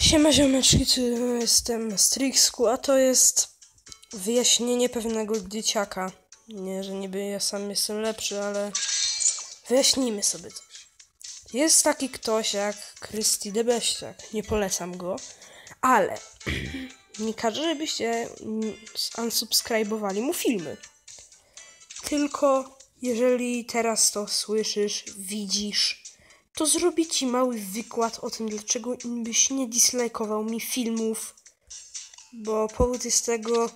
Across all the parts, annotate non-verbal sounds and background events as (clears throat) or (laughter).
Siema ziomeczki, tu jestem Strixku, a to jest wyjaśnienie pewnego dzieciaka. Nie, że niby ja sam jestem lepszy, ale wyjaśnijmy sobie coś. Jest taki ktoś jak Christy Debeściak, nie polecam go, ale (clears throat) nie każę, żebyście unsubskrybowali mu filmy. Tylko jeżeli teraz to słyszysz, widzisz, to zrobię ci mały wykład o tym, dlaczego byś nie dislajkował mi filmów. Bo powód jest tego,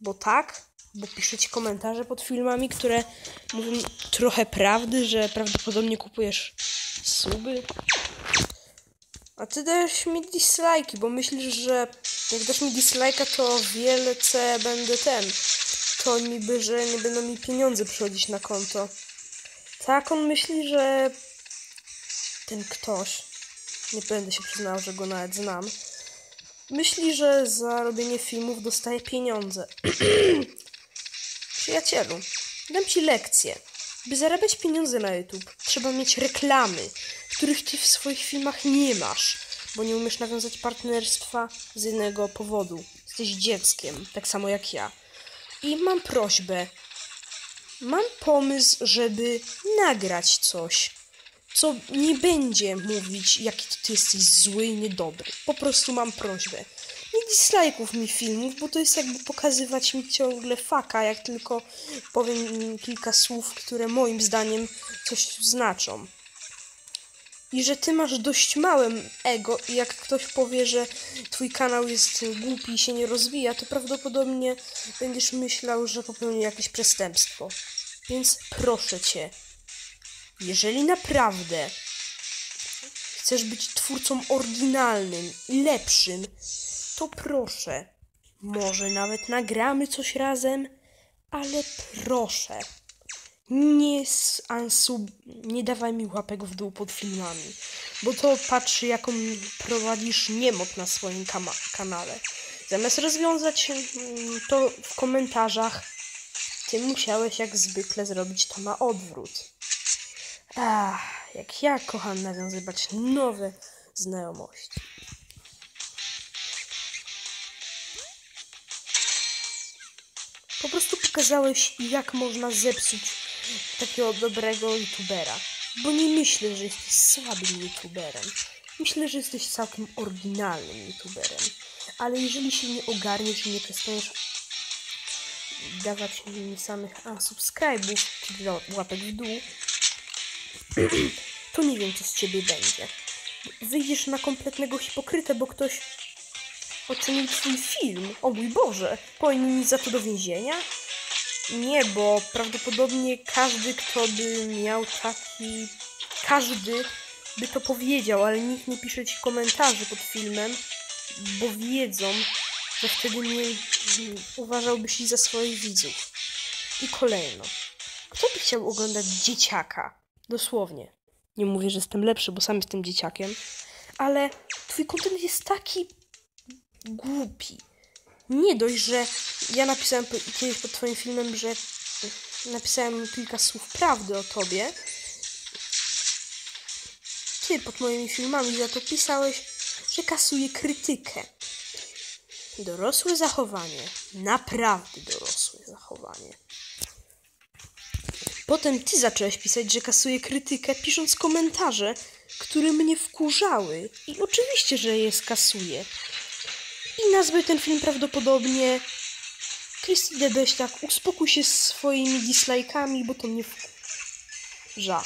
bo tak, bo piszecie komentarze pod filmami, które mówią trochę prawdy, że prawdopodobnie kupujesz suby. A ty dajesz mi dislajki, bo myślisz, że jak dasz mi dislajka, to wielce będę ten. To niby, że nie będą mi pieniądze przychodzić na konto. Tak, on myśli, że ten ktoś, nie będę się przyznał, że go nawet znam, myśli, że za robienie filmów dostaje pieniądze. (clears throat) Przyjacielu, dam ci lekcję. By zarabiać pieniądze na YouTube, trzeba mieć reklamy, których ty w swoich filmach nie masz, bo nie umiesz nawiązać partnerstwa z innego powodu. Jesteś dzieckiem, tak samo jak ja. I mam prośbę. Mam pomysł, żeby nagrać coś co nie będzie mówić, jaki to ty jesteś zły i niedobry. Po prostu mam prośbę. Nie dislajków mi filmów, bo to jest jakby pokazywać mi ciągle faka, jak tylko powiem kilka słów, które moim zdaniem coś znaczą. I że ty masz dość małe ego i jak ktoś powie, że twój kanał jest głupi i się nie rozwija, to prawdopodobnie będziesz myślał, że popełnił jakieś przestępstwo. Więc proszę cię, jeżeli naprawdę chcesz być twórcą oryginalnym i lepszym, to proszę, może nawet nagramy coś razem, ale proszę, nie ansub, nie dawaj mi łapek w dół pod filmami, bo to patrzy jaką prowadzisz niemot na swoim kanale. Zamiast rozwiązać mm, to w komentarzach, ty musiałeś jak zwykle zrobić to na odwrót. Ach, jak ja kocham nawiązywać nowe znajomości. Po prostu pokazałeś, jak można zepsuć takiego dobrego youtubera. Bo nie myślę, że jesteś słabym youtuberem. Myślę, że jesteś całkiem oryginalnym youtuberem. Ale jeżeli się nie ogarniesz i nie przestaniesz dawać mi samych unsubscribów, czyli łapek w dół, to nie wiem, co z ciebie będzie. Wyjdziesz na kompletnego hipokrytę, bo ktoś ocenił twój film. O mój Boże, powinien za to do więzienia? Nie, bo prawdopodobnie każdy, kto by miał taki... Każdy by to powiedział, ale nikt nie pisze ci komentarzy pod filmem, bo wiedzą, że wtedy nie uważałbyś ich za swoich widzów. I kolejno. Kto by chciał oglądać dzieciaka? Dosłownie. Nie mówię, że jestem lepszy, bo sam jestem dzieciakiem, ale twój kontent jest taki głupi. Nie dość, że ja napisałem kiedyś pod twoim filmem, że napisałem kilka słów prawdy o tobie. Ty pod moimi filmami za to pisałeś, że kasuje krytykę. Dorosłe zachowanie. Naprawdę dorosłe zachowanie. Potem ty zaczęłaś pisać, że kasuje krytykę, pisząc komentarze, które mnie wkurzały. I oczywiście, że je skasuje. I nazwę ten film prawdopodobnie Christy Debeściak, uspokój się z swoimi dislajkami, bo to mnie wkurza.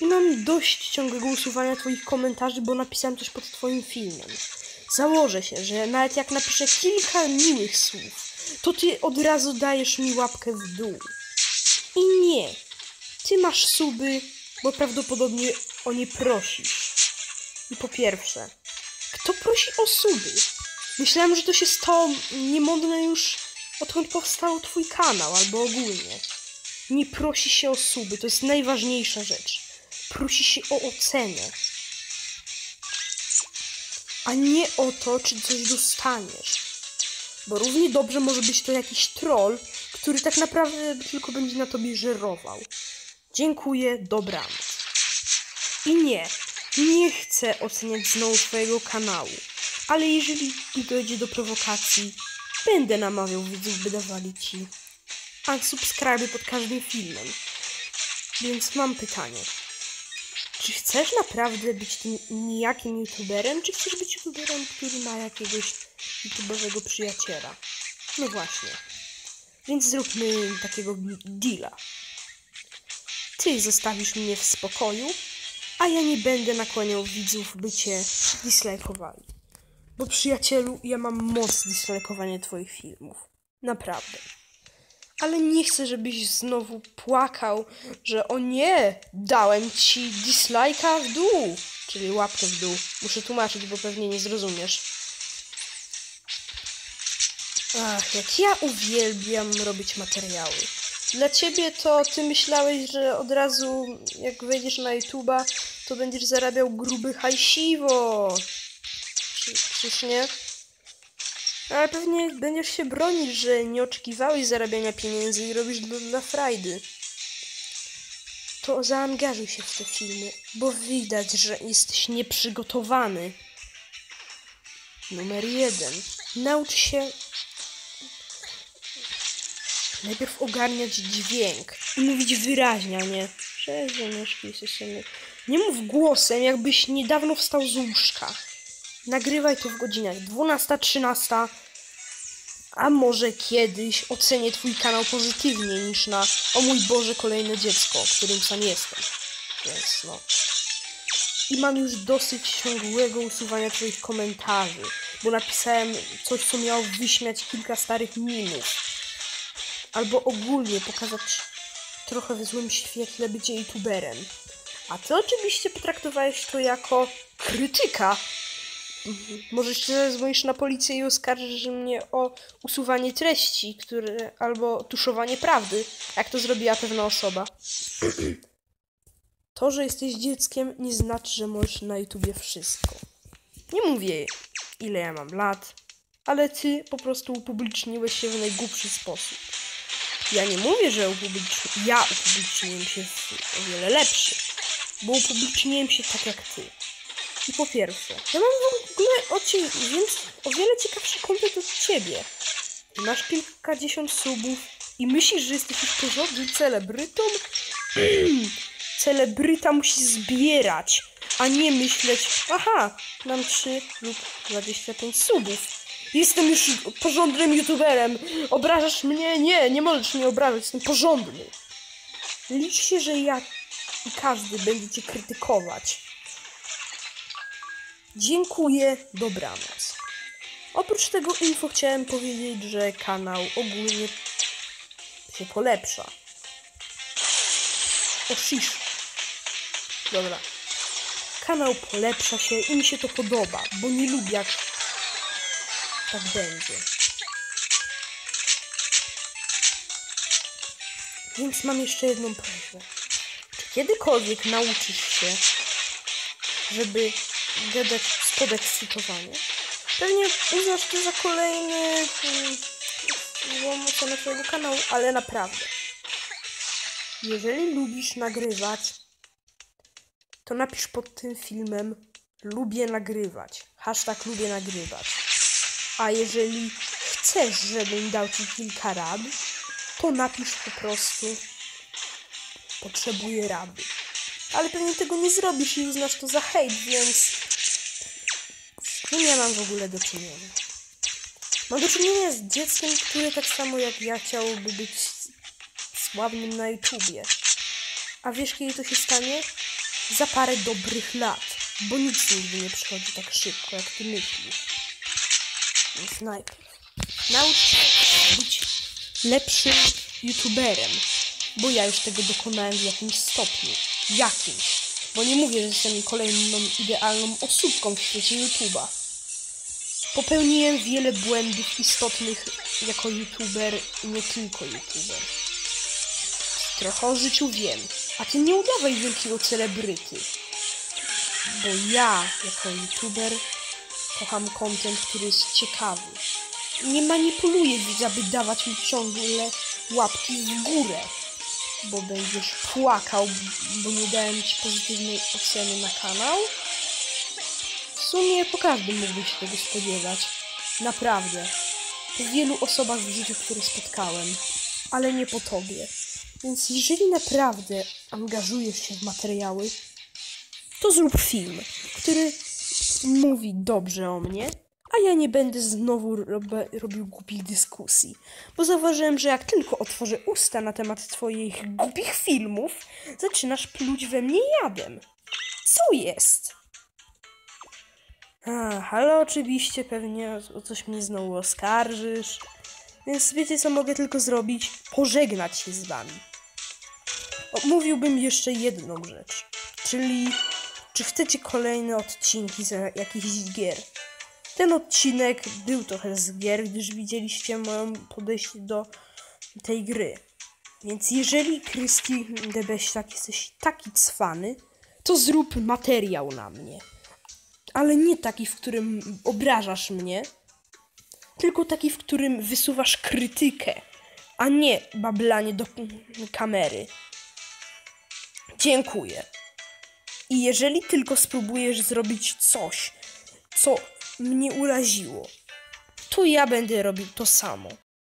I mam dość ciągłego usuwania twoich komentarzy, bo napisałem coś pod twoim filmem. Założę się, że nawet jak napiszę kilka miłych słów, to ty od razu dajesz mi łapkę w dół. I nie. Ty masz suby, bo prawdopodobnie o nie prosisz. I po pierwsze, kto prosi o suby? Myślałem, że to się stało niemodne już odkąd powstał twój kanał, albo ogólnie. Nie prosi się o suby, to jest najważniejsza rzecz. Prosi się o ocenę. A nie o to, czy coś dostaniesz. Bo równie dobrze może być to jakiś troll, który tak naprawdę tylko będzie na tobie żerował. Dziękuję, dobranoc. I nie, Nie chcę oceniać znowu twojego kanału, ale jeżeli dojdzie do prowokacji, będę namawiał widzów, by dawali ci unsubskryby pod każdym filmem. Więc mam pytanie. Chcesz naprawdę być tym nijakim youtuberem, czy chcesz być youtuberem, który ma jakiegoś youtubowego przyjaciela? No właśnie. Więc zróbmy takiego deala. Ty zostawisz mnie w spokoju, a ja nie będę nakłaniał widzów, by cię dislajkowali. Bo przyjacielu, ja mam moc dislajkowania twoich filmów. Naprawdę. Ale nie chcę, żebyś znowu płakał, że o nie, dałem ci dislajka w dół, czyli łapkę w dół. Muszę tłumaczyć, bo pewnie nie zrozumiesz. Ach, jak ja uwielbiam robić materiały. Dla ciebie to ty myślałeś, że od razu jak wejdziesz na YouTube'a, to będziesz zarabiał gruby hajsiwo. Czy, czyż nie? Ale pewnie będziesz się bronić, że nie oczekiwałeś zarabiania pieniędzy i robisz dla, dla frajdy. To zaangażuj się w te filmy, bo widać, że jesteś nieprzygotowany. Numer jeden. Naucz się najpierw ogarniać dźwięk i mówić wyraźnie, a nie Cześć, ziomeczki, systemy. Nie mów głosem, jakbyś niedawno wstał z łóżka. Nagrywaj to w godzinach 12, 13, a może kiedyś ocenię twój kanał pozytywnie niż na o mój Boże kolejne dziecko, którym sam jestem. Więc no. I mam już dosyć ciągłego usuwania twoich komentarzy, bo napisałem coś, co miało wyśmiać kilka starych minów. Albo ogólnie pokazać trochę w złym świetle bycie youtuberem. A ty oczywiście potraktowałeś to jako krytyka może się zadzwonisz na policję i oskarżysz mnie o usuwanie treści, które, albo tuszowanie prawdy, jak to zrobiła pewna osoba. To, że jesteś dzieckiem, nie znaczy, że możesz na YouTubie wszystko. Nie mówię, ile ja mam lat, ale ty po prostu upubliczniłeś się w najgłupszy sposób. Ja nie mówię, że upubliczni... ja upubliczniłem się w o wiele lepszy, bo upubliczniłem się tak jak ty. I po pierwsze, ja mam w ogóle o, więc o wiele ciekawszy kontent od ciebie. Masz kilkadziesiąt subów i myślisz, że jesteś już porządnym celebrytą? Celebryta musi zbierać, a nie myśleć, aha, mam 3 lub 25 subów. Jestem już porządnym youtuberem. Obrażasz mnie? Nie, nie możesz mnie obrażać, jestem porządny. Licz się, że ja i każdy będzie cię krytykować. Dziękuję, dobranoc. Oprócz tego info chciałem powiedzieć, że kanał ogólnie się polepsza. O shish. Dobra. Kanał polepsza się i mi się to podoba, bo nie lubię jak tak będzie. Więc mam jeszcze jedną prośbę. Czy kiedykolwiek nauczysz się, żeby podekscytowania. Pewnie uznasz to za kolejny hmm, złą ocenę twojego kanału, ale naprawdę. Jeżeli lubisz nagrywać, to napisz pod tym filmem lubię nagrywać. Hashtag lubię nagrywać. A jeżeli chcesz, żebym dał ci kilka rad, to napisz po prostu potrzebuję rady ale pewnie tego nie zrobisz i uznasz to za hejt, więc czym ja mam w ogóle do czynienia? Mam do czynienia z dzieckiem, które tak samo jak ja chciałoby być sławnym na YouTubie. A wiesz kiedy to się stanie? Za parę dobrych lat, bo nic nigdy nie przychodzi tak szybko, jak ty myślisz. Więc najpierw naucz się być lepszym YouTuberem, bo ja już tego dokonałem w jakimś stopniu jakimś. Bo nie mówię, że jestem kolejną idealną osóbką w świecie YouTube'a. Popełniłem wiele błędów istotnych jako YouTuber i nie tylko YouTuber. Trochę o życiu wiem, a ty nie udawaj wielkiego celebryty. Bo ja, jako YouTuber, kocham content, który jest ciekawy. Nie manipuluję widza, by dawać mi ciągle łapki w górę bo będziesz płakał, bo nie dałem ci pozytywnej oceny na kanał. Sumie po każdym mógłby się tego spodziewać. Naprawdę. Po wielu osobach w życiu, które spotkałem. Ale nie po tobie. Więc jeżeli naprawdę angażujesz się w materiały, to zrób film, który mówi dobrze o mnie, a ja nie będę znowu rob- robił głupich dyskusji. Bo zauważyłem, że jak tylko otworzę usta na temat twoich głupich filmów, zaczynasz pluć we mnie jadem. Co jest? A, ale oczywiście pewnie o- coś mnie znowu oskarżysz. Więc wiecie co mogę tylko zrobić? Pożegnać się z wami. O, mówiłbym jeszcze jedną rzecz. Czyli czy chcecie kolejne odcinki z jakichś gier? Ten odcinek był trochę z gier, gdyż widzieliście moją podejście do tej gry. Więc jeżeli Krysti Debeściak jesteś taki cwany, to zrób materiał na mnie. Ale nie taki, w którym obrażasz mnie, tylko taki, w którym wysuwasz krytykę, a nie bablanie do kamery. Dziękuję. I jeżeli tylko spróbujesz zrobić coś, co mnie uraziło, to ja będę robił to samo.